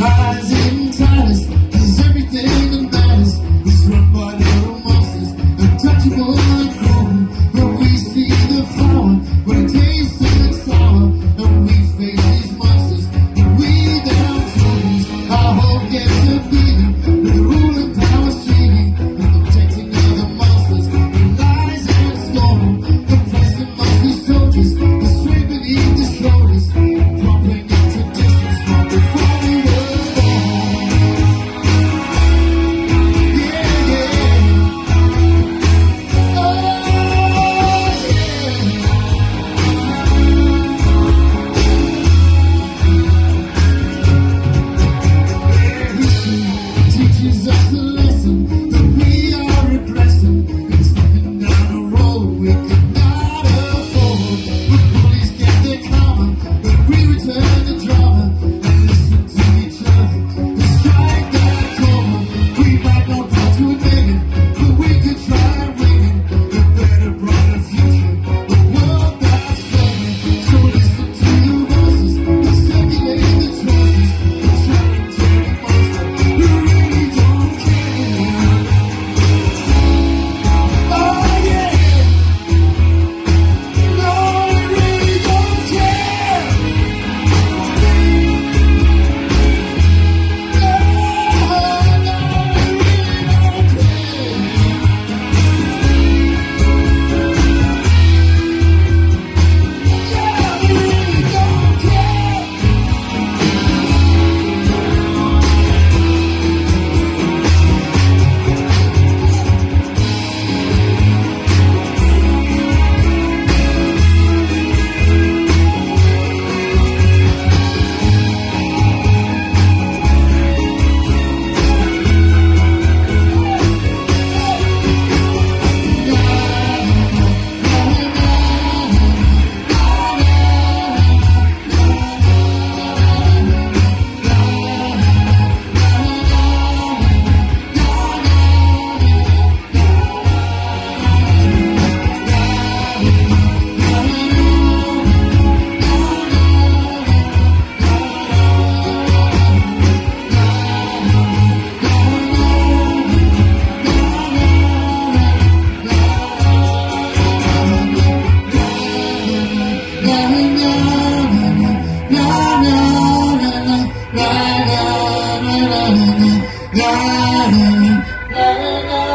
Mas na na na na